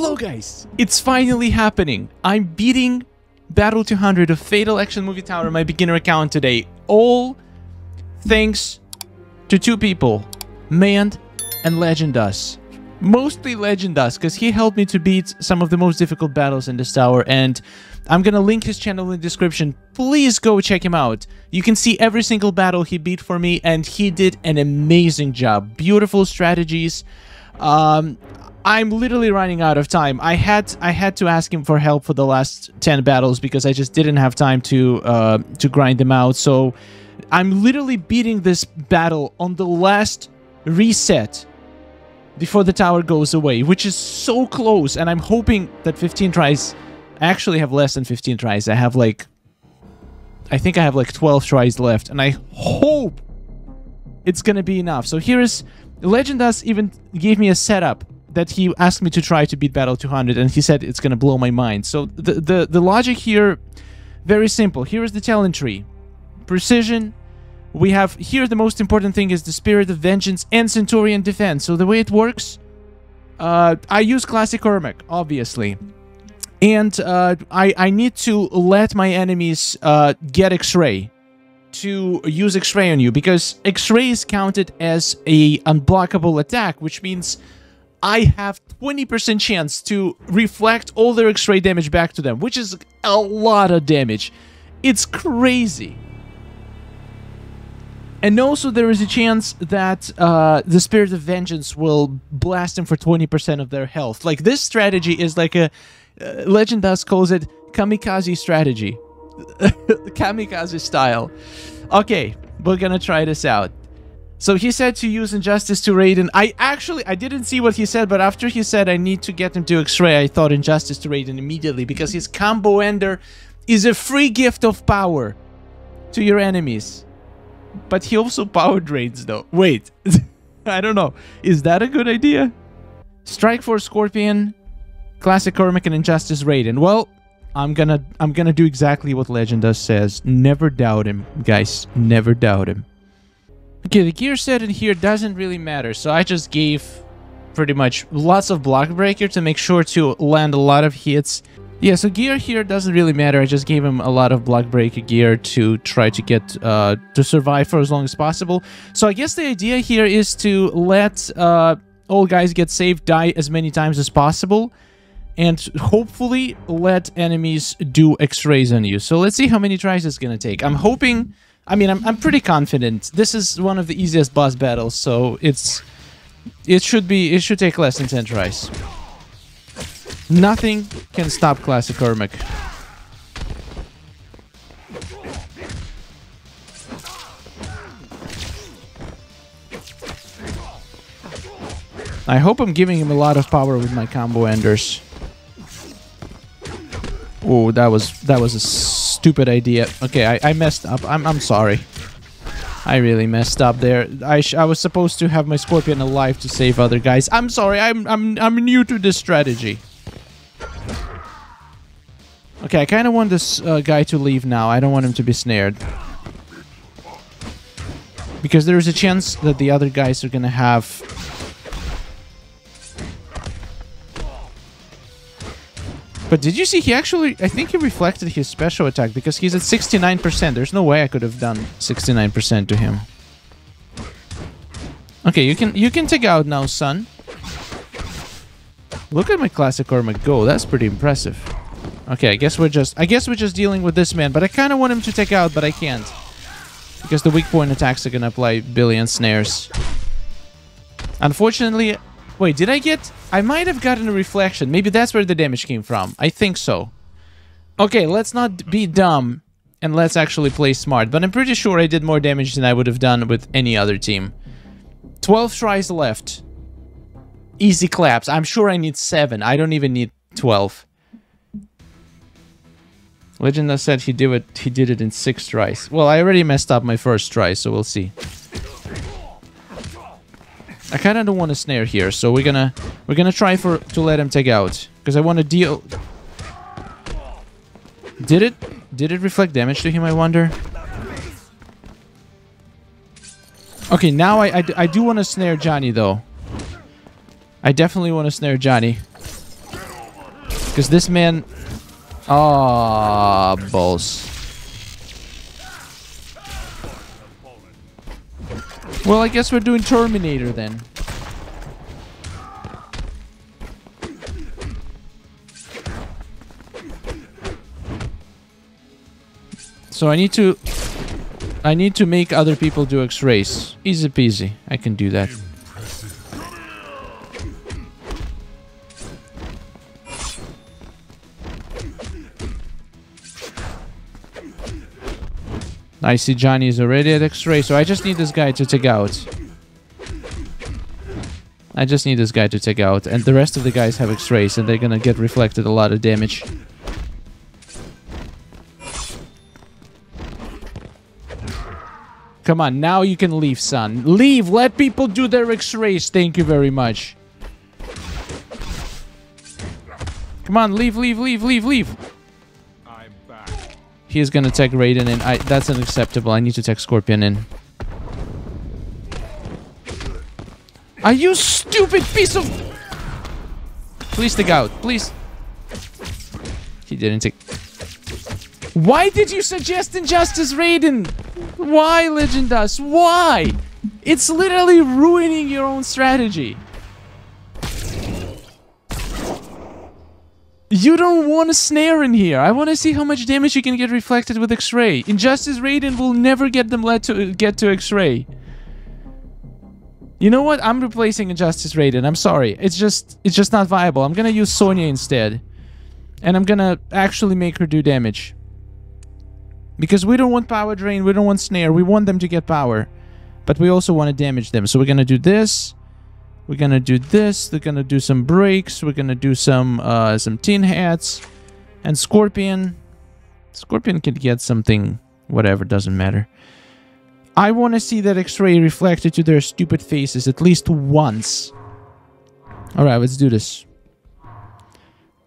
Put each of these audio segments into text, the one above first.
Hello guys! It's finally happening! I'm beating Battle 200 of Fatal Action Movie Tower on my beginner account today. All thanks to two people, Mand and Legendus. Mostly Legendus, because he helped me to beat some of the most difficult battles in this tower, and I'm gonna link his channel in the description. Please go check him out. You can see every single battle he beat for me, and he did an amazing job. Beautiful strategies. Um, I'm literally running out of time. I had I had to ask him for help for the last 10 battles because I just didn't have time to uh, to grind them out. So I'm literally beating this battle on the last reset before the tower goes away, which is so close. And I'm hoping that 15 tries... I actually have less than 15 tries. I have like... I think I have like 12 tries left. And I hope it's gonna be enough. So here is... Legend Legendus even gave me a setup that he asked me to try to beat Battle 200, and he said it's gonna blow my mind. So the the, the logic here, very simple. Here is the talent tree. Precision. We have here the most important thing is the Spirit of Vengeance and Centurion Defense. So the way it works, uh, I use Classic Ermac, obviously. And uh, I, I need to let my enemies uh, get X-Ray to use X-Ray on you because X-Ray is counted as a unblockable attack, which means I have 20% chance to reflect all their X-Ray damage back to them, which is a lot of damage. It's crazy. And also there is a chance that uh, the Spirit of Vengeance will blast them for 20% of their health. Like this strategy is like a... Uh, Legendus calls it kamikaze strategy. kamikaze style. Okay, we're gonna try this out. So he said to use Injustice to Raiden. I actually, I didn't see what he said, but after he said I need to get him to X-Ray, I thought Injustice to Raiden immediately because his combo ender is a free gift of power to your enemies. But he also power drains though. Wait, I don't know. Is that a good idea? Strike for Scorpion, Classic Ermac and Injustice Raiden. Well, I'm gonna I'm gonna do exactly what Legendus says. Never doubt him, guys. Never doubt him. Okay, the gear set in here doesn't really matter, so I just gave pretty much lots of block breaker to make sure to land a lot of hits. Yeah, so gear here doesn't really matter. I just gave him a lot of block breaker gear to try to get uh, to survive for as long as possible. So I guess the idea here is to let uh, all guys get saved, die as many times as possible, and hopefully let enemies do X-rays on you. So let's see how many tries it's gonna take. I'm hoping I mean, I'm, I'm pretty confident. This is one of the easiest boss battles, so it's... It should be... It should take less than 10 tries. Nothing can stop Classic Ermac. I hope I'm giving him a lot of power with my combo enders. Oh, that was that was a stupid idea. Okay, I, I messed up. I'm, I'm sorry. I really messed up there. I, I was supposed to have my Scorpion alive to save other guys. I'm sorry. I'm I'm I'm new to this strategy. Okay, I kind of want this uh, guy to leave now. I don't want him to be snared. Because there is a chance that the other guys are gonna have But did you see he actually... I think he reflected his special attack because he's at 69%. There's no way I could have done 69% to him. Okay, you can you can take out now, son. Look at my classic Ermac go. That's pretty impressive. Okay, I guess we're just I guess we're just dealing with this man, but I kind of want him to take out, but I can't. Because the weak point attacks are gonna apply billion snares. Unfortunately, Wait, did I get... I might have gotten a reflection. Maybe that's where the damage came from. I think so. Okay, let's not be dumb and let's actually play smart. But I'm pretty sure I did more damage than I would have done with any other team. 12 tries left. Easy claps. I'm sure I need 7. I don't even need 12. Legend said he did it he did it in 6 tries. Well, I already messed up my first try, so we'll see. I kind of don't want to snare here, so we're gonna we're gonna try for to let him take out because I want to deal. Did it did it reflect damage to him? I wonder. Okay, now I I, I do want to snare Johnny though. I definitely want to snare Johnny. Because this man... Ah, balls. Well, I guess we're doing Terminator then. So I need to... I need to make other people do x-rays. Easy peasy. I can do that. I see Johnny is already at X-ray, so I just need this guy to take out. I just need this guy to take out, and the rest of the guys have X-rays, and they're gonna get reflected a lot of damage. Come on, now you can leave, son. Leave! Let people do their X-rays! Thank you very much. Come on, leave, leave, leave, leave, leave! He's gonna take Raiden in. I that's unacceptable. I need to take Scorpion in. Are you stupid piece of... Please take out. Please. He didn't take... Why did you suggest Injustice Raiden? Why, Legendas? Why? It's literally ruining your own strategy. You don't want a snare in here. I want to see how much damage you can get reflected with X-ray. Injustice Raiden will never get them let to get to X-ray. You know what? I'm replacing Injustice Raiden. I'm sorry. It's just it's just not viable. I'm gonna use Sonya instead. And I'm gonna actually make her do damage. Because we don't want power drain, we don't want snare, we want them to get power. But we also want to damage them. So we're gonna do this. We're gonna do this. We're gonna do some breaks. We're gonna do some uh, some tin hats, and Scorpion. Scorpion can get something, whatever, doesn't matter. I want to see that X-ray reflected to their stupid faces at least once. All right, let's do this.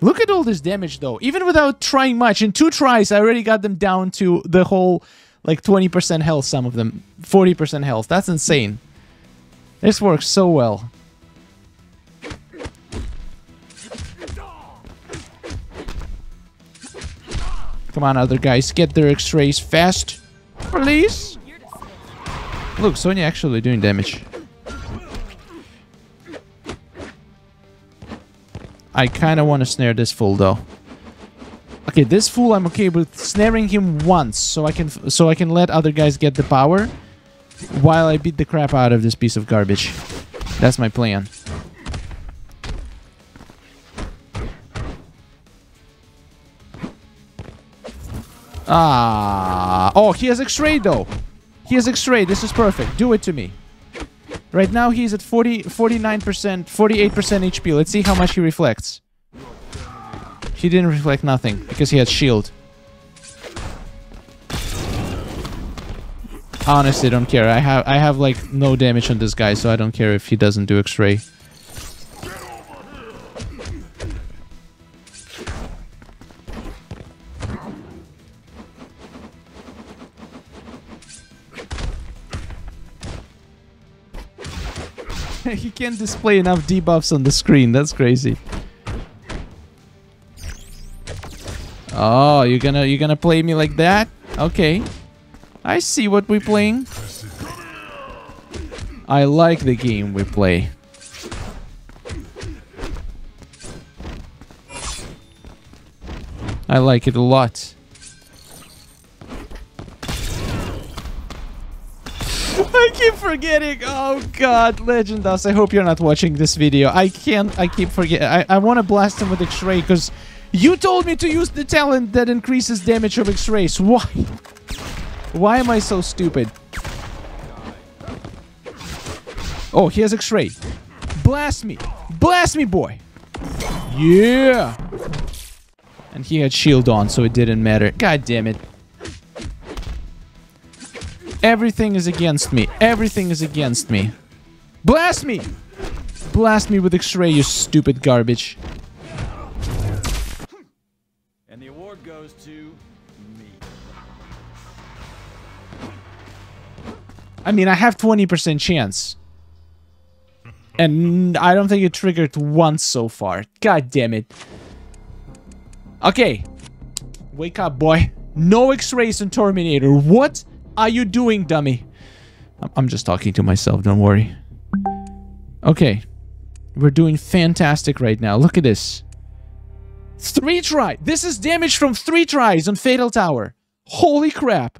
Look at all this damage, though. Even without trying much, in two tries, I already got them down to the whole, like, 20% health, some of them. 40% health. That's insane. This works so well. Come on, other guys, get their x-rays fast. Please. Look, Sonya actually doing damage. I kind of want to snare this fool, though. Okay, this fool I'm okay with snaring him once, so I can so I can let other guys get the power, while I beat the crap out of this piece of garbage. That's my plan. Ah. Oh, he has X-ray though. He has X-ray. This is perfect. Do it to me. Right now he's at 40, 49%, 48% HP. Let's see how much he reflects. He didn't reflect nothing because he had shield. Honestly, don't care. I have I have like no damage on this guy, so I don't care if he doesn't do X-ray. he can't display enough debuffs on the screen. That's crazy. Oh, you're gonna you're gonna play me like that? Okay. I see what we're playing. I like the game we play. I like it a lot. Forgetting. Oh god, Legendas, I hope you're not watching this video. I can't, I keep forgetting. I, I want to blast him with X-Ray because you told me to use the talent that increases damage of X-Rays. Why? Why am I so stupid? Oh, he has X-Ray. Blast me. Blast me, boy. Yeah. And he had shield on, so it didn't matter. God damn it. Everything is against me. Everything is against me. Blast me! Blast me with X-ray, you stupid garbage. And the award goes to me. I mean, I have 20% chance. And I don't think it triggered once so far. God damn it. Okay. Wake up, boy. No x-rays on Terminator. What are you doing, dummy? I'm- just talking to myself, don't worry. Okay. We're doing fantastic right now. Look at this. Three try. This is damage from three tries on Fatal Tower. Holy crap.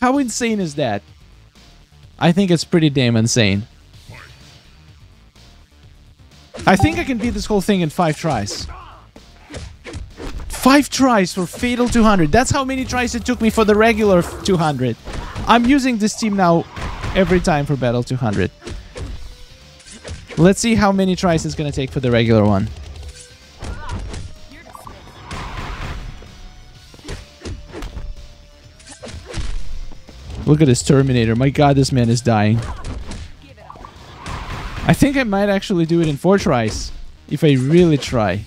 How insane is that? I think it's pretty damn insane. I think I can beat this whole thing in five tries. Five tries for Fatal 200. That's how many tries it took me for the regular 200. I'm using this team now every time for Battle 200. Let's see how many tries it's gonna take for the regular one. Look at this Terminator. My god, this man is dying. I think I might actually do it in four tries. If I really try.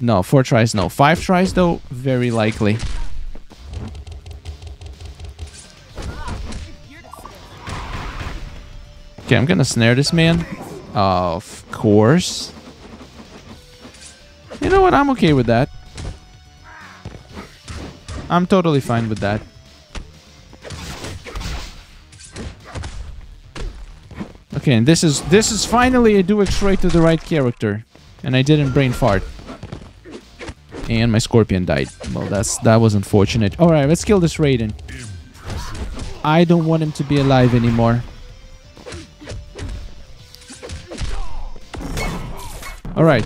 No, four tries, no. Five tries, though, very likely. Okay, I'm gonna snare this man. Of course. You know what? I'm okay with that. I'm totally fine with that. Okay, and this is this is finally a do X-ray to the right character, and I didn't brain fart. And my scorpion died. Well, that's that was unfortunate. All right, let's kill this Raiden. I don't want him to be alive anymore. All right.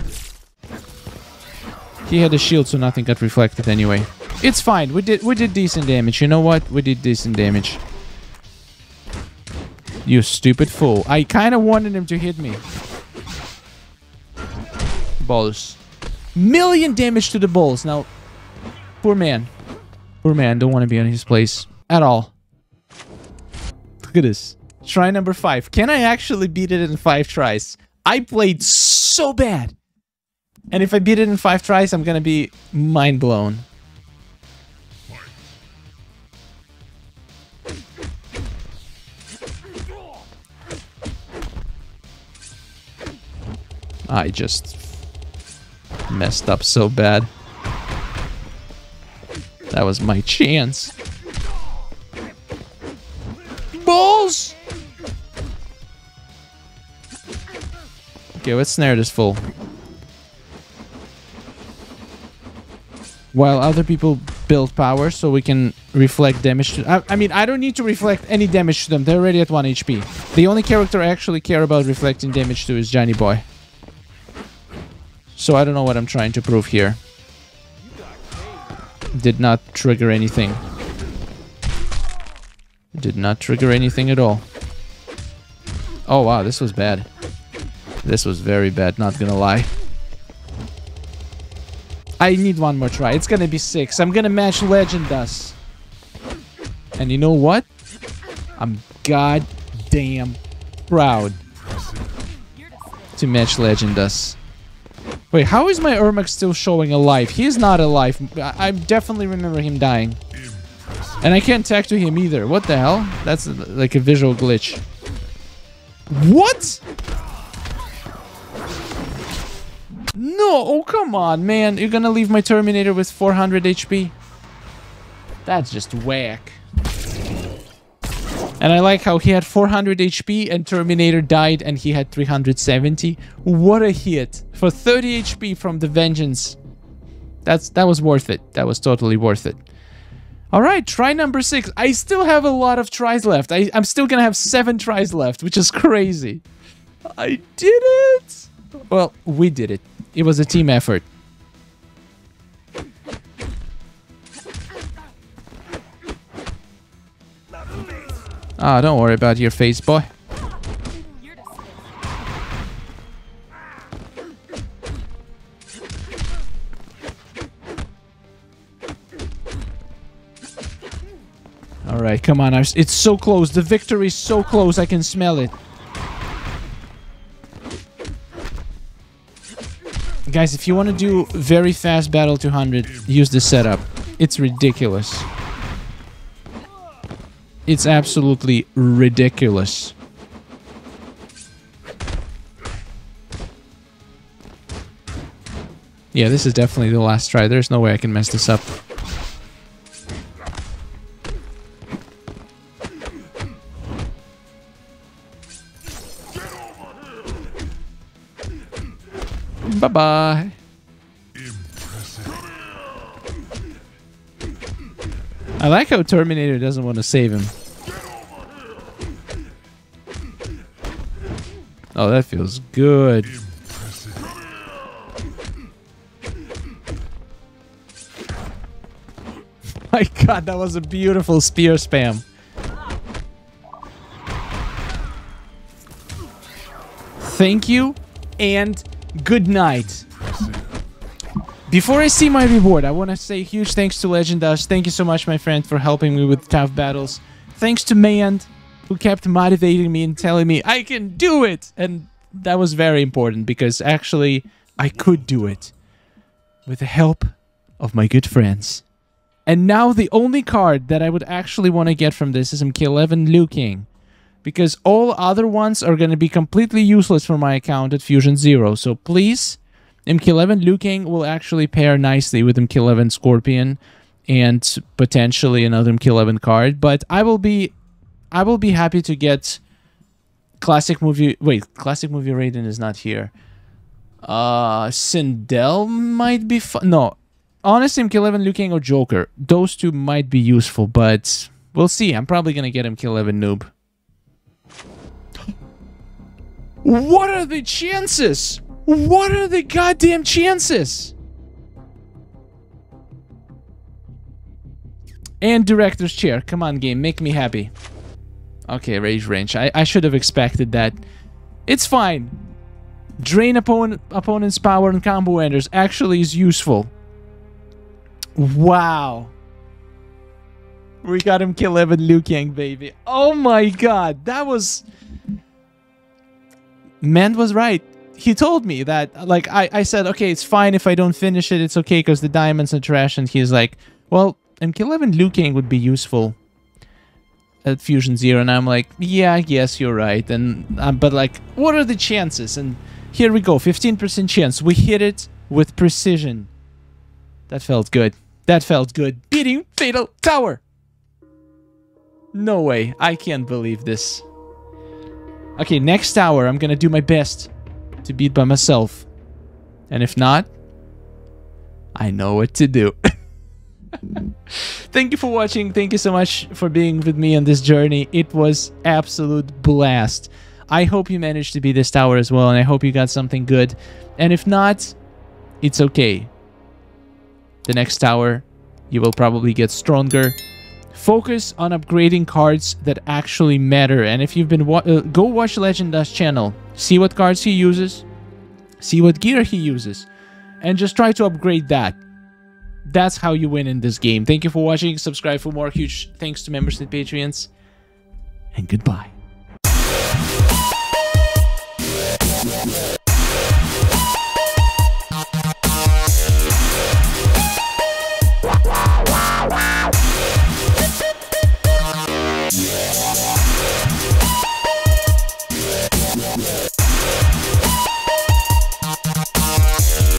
He had a shield, so nothing got reflected anyway. It's fine. We did we did decent damage. You know what? We did decent damage. You stupid fool. I kind of wanted him to hit me. Balls. Million damage to the bulls. Now, poor man. Poor man. Don't want to be on his place at all. Look at this. Try number five. Can I actually beat it in five tries? I played so bad. And if I beat it in five tries, I'm going to be mind blown. I just messed up so bad. That was my chance. Balls! Okay, let's snare this fool. While other people build power so we can reflect damage to... I, I mean, I don't need to reflect any damage to them. They're already at 1 HP. The only character I actually care about reflecting damage to is Johnny Boy. So I don't know what I'm trying to prove here. Did not trigger anything. Did not trigger anything at all. Oh wow, this was bad. This was very bad, not gonna lie. I need one more try. It's gonna be six. I'm gonna match Legend Dust. And you know what? I'm goddamn proud to match Legend Dust. Wait, how is my Ermac still showing alive? He is not alive. I, I definitely remember him dying. And I can't talk to him either. What the hell? That's uh, like a visual glitch. What? No, oh come on, man. You're gonna leave my Terminator with 400 HP? That's just whack. And I like how he had 400 HP and Terminator died and he had 370. What a hit. For 30 HP from the Vengeance. That's That was worth it. That was totally worth it. Alright, try number six. I still have a lot of tries left. I, I'm still gonna have seven tries left, which is crazy. I did it! Well, we did it. It was a team effort. Ah, don't worry about your face, boy. All right, come on. It's so close. The victory is so close. I can smell it. Guys, if you want to do very fast battle 200, use this setup. It's ridiculous. It's absolutely ridiculous. Yeah, this is definitely the last try. There's no way I can mess this up. Bye-bye. I like how Terminator doesn't want to save him. Oh, that feels good. My god, that was a beautiful spear spam. Thank you and good night. Before I see my reward, I want to say huge thanks to Legend Dust. Thank you so much, my friend, for helping me with tough battles. Thanks to Mayand, who kept motivating me and telling me I can do it. And that was very important because actually I could do it with the help of my good friends. And now the only card that I would actually want to get from this is MK11 Liu Kang. Because all other ones are going to be completely useless for my account at Fusion Zero. So please, MK11 Liu Kang will actually pair nicely with MK11 Scorpion and potentially another MK11 card. But I will be I will be happy to get classic movie wait, classic movie Raiden is not here. Uh Sindel might be. No. Honestly, MK11 Liu Kang or Joker. Those two might be useful, but we'll see. I'm probably gonna get MK11 noob. What are the chances? What are the goddamn chances? And director's chair. Come on, game. Make me happy. Okay, rage range. I, I should have expected that. It's fine. Drain opponent, opponent's power and combo enders actually is useful. Wow. We got MK11 Liu Kang, baby. Oh my god. That was... Man was right he told me that like I, I said okay it's fine if I don't finish it. It's okay because the diamonds are trash. And he's like well MK11 Liu Kang would be useful at Fusion Zero. And I'm like yeah yes you're right. And um, but like what are the chances? And here we go 15% chance. We hit it with precision. That felt good. That felt good. Beating Fatal Tower. No way. I can't believe this. Okay next tower. I'm gonna do my best to beat by myself. And if not, I know what to do. Thank you for watching. Thank you so much for being with me on this journey. It was absolute blast. I hope you managed to beat this tower as well, and I hope you got something good. And if not, it's okay. The next tower, you will probably get stronger. Focus on upgrading cards that actually matter. And if you've been... Wa uh, go watch Legend Dust channel. See what cards he uses. See what gear he uses. And just try to upgrade that. That's how you win in this game. Thank you for watching. Subscribe for more. Huge thanks to members and Patreons. And goodbye.